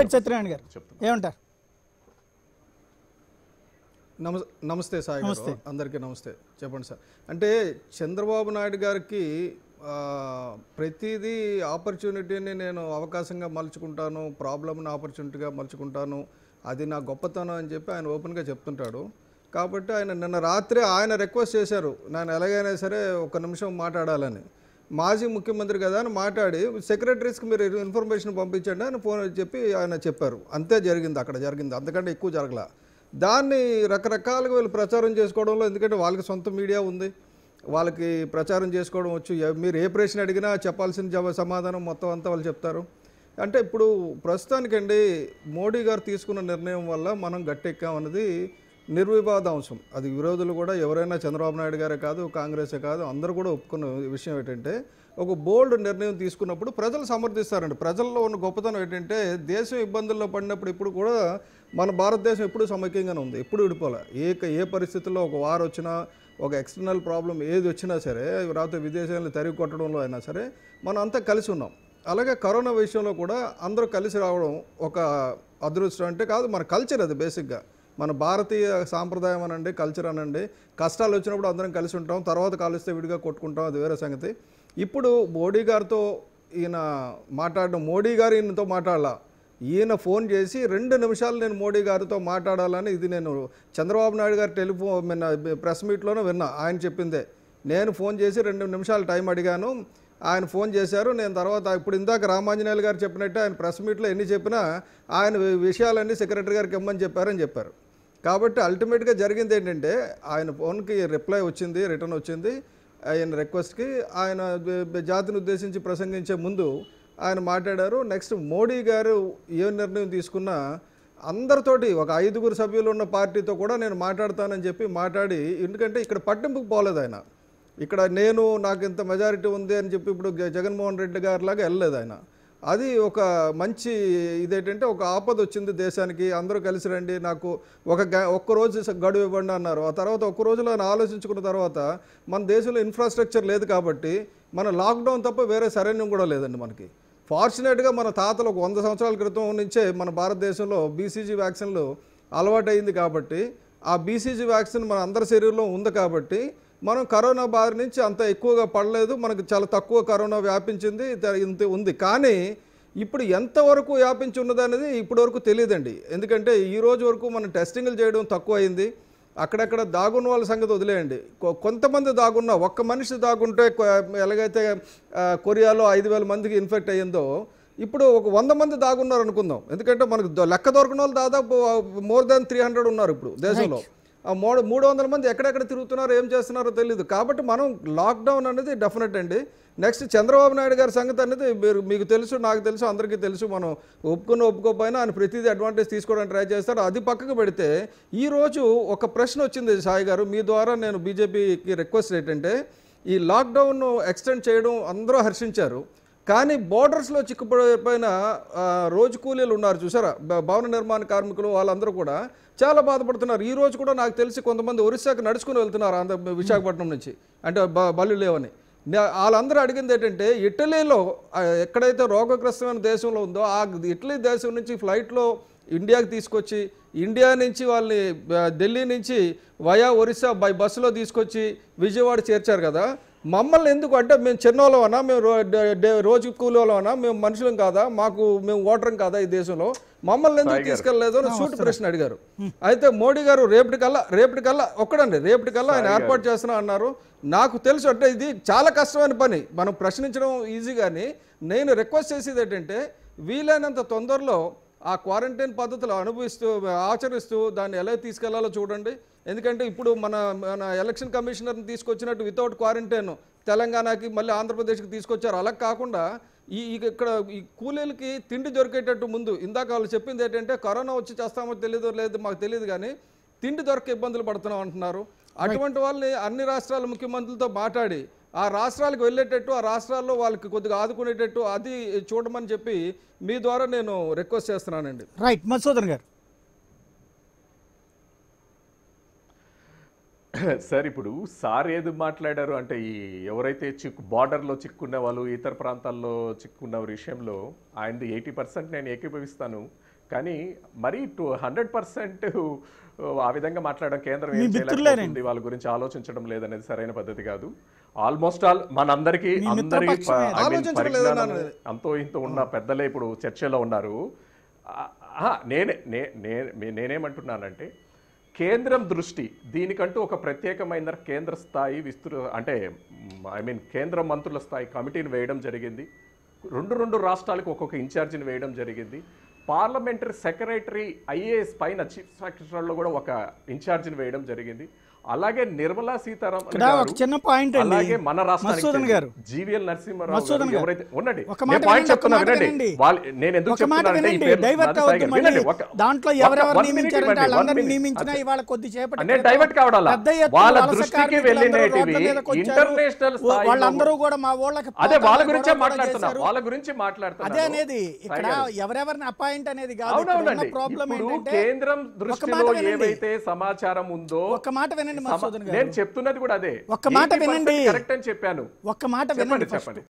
ముత్తుశెట్టి సత్యనారాయణ గారు. ఏమంటారు? నమస్ నమస్తే సాయి నమస్తే. గారు అందరికీ నమస్తే. చెప్పండి సార్. అంటే చంద్రబాబు నాయుడు గారికి ప్రతిదీ ఆపర్చునిటీని నేను అవకాశంగా మలుచుకుంటాను ప్రాబ్లమ్ని ఆపర్చునిటీగా మలుచుకుంటాను అది నా గొప్పతనం అని చెప్పి ఆయన ఓపెన్గా చెప్తుంటాడు. కాబట్టి ఆయన నిన్న రాత్రి ఆయన రిక్వెస్ట్ చేశారు. నేను ఎలాగైనా సరే ఒక నిమిషం మాట్లాడాలని. మాజీ ముఖ్యమంత్రి కదా అని మాట్లాడి సెక్రటరీస్కి మీరు ఇన్ఫర్మేషన్ పంపించండి అని ఫోన్ చెప్పి ఆయన చెప్పారు. అంతే జరిగింది అక్కడ జరిగింది. అంతకంటే ఎక్కువ జరగల. దాన్ని రకరకాలుగా వీళ్ళు ప్రచారం చేసుకోవడంలో ఎందుకంటే వాళ్ళకి సొంత మీడియా ఉంది. వాళ్ళకి ప్రచారం చేసుకోవడం వచ్చు. మీరు ఏ ప్రశ్న అడిగినా చెప్పాల్సిన సమాధానం మొత్తం అంతా వాళ్ళు చెప్తారు. అంటే ఇప్పుడు ప్రస్తుతానికండి మోడీ గారు తీసుకున్న నిర్ణయం వల్ల మనం గట్టెక్కామన్నది నిర్వివాద అంశం. అది విరోధులు కూడా ఎవరైనా చంద్రబాబు నాయుడు గారే కాదు కాంగ్రెసే కాదు అందరూ కూడా ఒప్పుకున్న విషయం ఏంటంటే ఒక బోల్డ్ నిర్ణయం తీసుకున్నప్పుడు ప్రజలు సమర్థిస్తారండి. ప్రజల్లో ఉన్న గొప్పతనం ఏంటంటే దేశం ఇబ్బందుల్లో పడినప్పుడు ఇప్పుడు కూడా మన భారతదేశం ఎప్పుడు సమైక్యంగానే ఉంది. ఎప్పుడు విడిపోలే. ఏ ఏ పరిస్థితుల్లో ఒక వార్ వచ్చినా ఒక ఎక్స్టర్నల్ ప్రాబ్లం ఏది వచ్చినా సరే రాత్రి విదేశాలను తరిగి కొట్టడంలో అయినా సరే మనం అంతా కలిసి ఉన్నాం. అలాగే కరోనా విషయంలో కూడా అందరూ కలిసి రావడం ఒక అదృష్టం అంటే కాదు మన కల్చర్ అది బేసిక్గా. మన భారతీయ సాంప్రదాయం అనండి కల్చర్ అనండి కష్టాలు వచ్చినప్పుడు అందరం కలిసి ఉంటాం తర్వాత కాలుస్తే విడిగా కొట్టుకుంటాం అది వేరే సంగతి. ఇప్పుడు మోడీ గారితో ఈయన మాట్లాడడం మోడీ గారు ఈయనతో మాట్లాడాల? ఈయన ఫోన్ చేసి రెండు నిమిషాలు నేను మోడీ గారితో మాట్లాడాలని ఇది నేను చంద్రబాబు నాయుడు గారి టెలిఫోన్ ప్రెస్ మీట్లోనే విన్నా ఆయన చెప్పిందే. నేను ఫోన్ చేసి రెండు నిమిషాలు టైం అడిగాను ఆయన ఫోన్ చేశారు నేను తర్వాత ఇప్పుడు ఇందాక రామాంజనేయులు గారు చెప్పినట్టు ఆయన ప్రెస్ మీట్లో ఎన్ని చెప్పినా ఆయన విషయాలన్నీ సెక్రటరీ గారికి ఇమ్మని చెప్పారని చెప్పారు. కాబట్టి అల్టిమేట్గా జరిగింది ఏంటంటే ఆయన ఫోన్కి రిప్లై వచ్చింది రిటర్న్ వచ్చింది. ఆయన రిక్వెస్ట్కి ఆయన జాతిని ఉద్దేశించి ప్రసంగించే ముందు ఆయన మాట్లాడారు. నెక్స్ట్ మోడీ గారు ఏ నిర్ణయం తీసుకున్నా అందరితోటి ఒక ఐదుగురు సభ్యులు ఉన్న పార్టీతో కూడా నేను మాట్లాడతానని చెప్పి మాట్లాడి ఎందుకంటే ఇక్కడ పట్టింపుకు పోలేదు ఆయన. ఇక్కడ నేను నాకు ఇంత మెజారిటీ ఉంది అని చెప్పి ఇప్పుడు జగన్మోహన్ రెడ్డి గారి లాగా వెళ్ళలేదు ఆయన. అది ఒక మంచి ఇదేంటంటే ఒక ఆపద వచ్చింది దేశానికి అందరూ కలిసి రండి నాకు ఒక గ- ఒక్క రోజు గడువు ఇవ్వండి అన్నారు. ఆ తర్వాత ఒక్క రోజులో ఆయన ఆలోచించుకున్న తర్వాత మన దేశంలో ఇన్ఫ్రాస్ట్రక్చర్ లేదు కాబట్టి మన లాక్డౌన్ తప్ప వేరే సరైన కూడా లేదండి మనకి. ఫార్చునేట్గా మన తాతలు ఒక వంద సంవత్సరాల క్రితం నుంచే మన భారతదేశంలో బీసీజీ వ్యాక్సిన్లు అలవాటైంది కాబట్టి ఆ బీసీజీ వ్యాక్సిన్ మన అందరి శరీరంలో ఉంది కాబట్టి మనం కరోనా బారి నుంచి అంత ఎక్కువగా పడలేదు. మనకు చాలా తక్కువ కరోనా వ్యాపించింది ఇంత ఉంది. కానీ ఇప్పుడు ఎంతవరకు వ్యాపించి ఉన్నదనేది ఇప్పటివరకు తెలియదండి. ఎందుకంటే ఈ రోజు వరకు మనం టెస్టింగ్లు చేయడం తక్కువ అయింది అక్కడక్కడ దాగున్న వాళ్ళ సంగతి వదిలేయండి. కొ- కొంతమంది దాగున్న ఒక్క మనిషి దాగుంటే ఎలాగైతే కొరియాలో ఐదు వేల మందికి ఇన్ఫెక్ట్ అయ్యిందో ఇప్పుడు ఒక వంద మంది దాగున్నారు అనుకుందాం. ఎందుకంటే మనకు లెక్క దొరకని వాళ్ళు దాదాపు మోర్ దాన్ త్రీ హండ్రెడ్ ఉన్నారు ఇప్పుడు దేశంలో. మూడు మూడు వందల మంది ఎక్కడెక్కడ తిరుగుతున్నారో ఏం చేస్తున్నారో తెలియదు కాబట్టి మనం లాక్డౌన్ అనేది డెఫినెట్ అండి. నెక్స్ట్ చంద్రబాబు నాయుడు గారి సంగతి అనేది మీరు మీకు తెలుసు నాకు తెలుసు అందరికీ తెలుసు. మనం ఒప్పుకున్న ఒప్పుకోపోయినా ఆయన ప్రతిదీ అడ్వాంటేజ్ తీసుకోవడానికి ట్రై చేస్తాడు. అది పక్కకు పెడితే ఈ రోజు ఒక ప్రశ్న వచ్చింది సాయి గారు. మీ ద్వారా నేను బీజేపీకి రిక్వెస్ట్ ఏంటంటే ఈ లాక్డౌన్ ఎక్స్టెండ్ చేయడం అందరూ హర్షించారు. కానీ బోర్డర్స్లో చిక్కుపడిపోయిన రోజు కూలీలు ఉన్నారు. చూసారా భవన నిర్మాణ కార్మికులు వాళ్ళందరూ కూడా చాలా బాధపడుతున్నారు. ఈ రోజు కూడా నాకు తెలిసి కొంతమంది ఒరిస్సాకి నడుచుకుని వెళ్తున్నారు ఆంధ్ర విశాఖపట్నం నుంచి. అంటే బ- బళ్ళు లేవని. వాళ్ళందరూ అడిగింది ఏంటంటే ఇటలీలో ఎక్కడైతే రోగగ్రస్తమైన దేశంలో ఉందో ఆ ఇటలీ దేశం నుంచి ఫ్లైట్లో ఇండియాకి తీసుకొచ్చి ఇండియా నుంచి వాళ్ళని ఢిల్లీ నుంచి వయా ఒరిస్సా బై బస్సులో తీసుకొచ్చి విజయవాడ చేర్చారు కదా. మమ్మల్ని ఎందుకు అంటే మేము చిన్నోళ్ళమన్నా మేము రోజు కూలోళ్ళమన్నా మేము మనుషులం కాదా? మాకు మేము ఓటరం కాదా ఈ దేశంలో? మమ్మల్ని ఎందుకు తీసుకెళ్ళలేదు అని సూటి ప్రశ్న అడిగారు. అయితే మోడీ గారు రేపటికల్లా రేపటికల్లా ఒక్కడండి రేపటికల్లా ఆయన ఏర్పాటు చేస్తున్నా అన్నారు. నాకు తెలుసు అంటే ఇది చాలా కష్టమైన పని. మనం ప్రశ్నించడం ఈజీ కానీ నేను రిక్వెస్ట్ చేసేది ఏంటంటే వీలైనంత తొందరలో ఆ క్వారంటైన్ పద్ధతులు అనుభవిస్తూ ఆచరిస్తూ దాన్ని ఎలా తీసుకెళ్ళాలో చూడండి. ఎందుకంటే ఇప్పుడు మన మన ఎలక్షన్ కమిషనర్ని తీసుకొచ్చినట్టు వితౌట్ క్వారంటైన్ తెలంగాణకి మళ్ళీ ఆంధ్రప్రదేశ్కి తీసుకొచ్చారు. అలా కాకుండా ఈ ఇక్కడ ఈ కూలీలకి తిండి దొరికేటట్టు ముందు ఇందాక వాళ్ళు చెప్పింది ఏంటంటే కరోనా వచ్చి చేస్తామో తెలియదో లేదు మాకు తెలియదు కానీ తిండి దొరక ఇబ్బందులు పడుతున్నాం అంటున్నారు. అటువంటి వాళ్ళని అన్ని రాష్ట్రాల ముఖ్యమంత్రులతో మాట్లాడి ఆ రాష్ట్రాలకు వెళ్ళేటట్టు ఆ రాష్ట్రాల్లో వాళ్ళకి కొద్దిగా ఆదుకునేటట్టు అది చూడమని చెప్పి మీ ద్వారా నేను రిక్వెస్ట్ చేస్తున్నానండి. రైట్ మధుసూదన్ గారు. సార్ ఇప్పుడు సార్ ఏది మాట్లాడారు? అంటే ఈ ఎవరైతే చిక్కు బార్డర్లో చిక్కున్న వాళ్ళు ఇతర ప్రాంతాల్లో చిక్కున్న విషయంలో ఆయనది ఎయిటీ పర్సెంట్ నేను ఏకీభవిస్తాను. కానీ మరీ టూ హండ్రెడ్ పర్సెంట్ ఆ విధంగా మాట్లాడడం కేంద్రం ఏం చేయలేకపోతుంది. వాళ్ళ గురించి ఆలోచించడం లేదనేది సరైన పద్ధతి కాదు. ఆల్మోస్ట్ ఆల్ మనందరికీ అందరి. అంతో ఇంతో ఉన్న పెద్దలే ఇప్పుడు చర్చలో ఉన్నారు. నేనే నేనేమంటున్నానంటే కేంద్రం దృష్టి దీనికంటూ ఒక ప్రత్యేకమైన కేంద్ర స్థాయి విస్తృ అంటే ఐ మీన్ కేంద్ర మంత్రుల స్థాయి కమిటీని వేయడం జరిగింది. రెండు రెండు రాష్ట్రాలకు ఒక్కొక్క ఇన్ఛార్జిని వేయడం జరిగింది. పార్లమెంటరీ సెక్రటరీ ఐఏఎస్ పైన చీఫ్ సెక్రటరీలో కూడా ఒక ఇన్ఛార్జిని వేయడం జరిగింది. అలాగే నిర్మలా సీతారామన్ ఒక చిన్న పాయింట్ అలాగే మన రాష్ట్రానికి గారు జీవీఎల్ నరసింహారావు గారు. ఎవరైతే ఉండండి ఒక మాట పాయింట్ చెప్తున్నా ఒక వినండి. వాళ్ళు నేను ఎందుకు ఒక చెప్తున్నానంటే డైవర్ట్ వినండి, ఒక- దాంట్లో ఒక- ఎవరెవరు వాళ్ళందరినీ minute. నియమించిన. ఇవాళ నేను డైవర్ట్ కావడాలా వాళ్ళ దృష్టికి వెళ్ళినటివి వచ్చారు. ఇంటర్నేషనల్ వాళ్ళందరూ కూడా మా ఊళ్ళకి అదే వాళ్ళ గురించే గొడవ కూడా మాట్లాడుతున్నా చేశారు. వాళ్ళ గురించి మాట్లాడుతున్నా అదే అనేది ఇక్కడ ఎవరెవరిని అపాయింట్ అనేది కాదు ప్రాబ్లం ఏంటంటే కేంద్రం ఒక దృష్టిలో. ఏవైతే సమాచారం ఉందో ఒక్క మాట వినండి నేను చెప్తున్నది కూడా అదే ఒక్క మాట 80% వినండి. కరెక్ట్ అని చెప్పాను ఒక్క మాట వినండి. చెప్పండి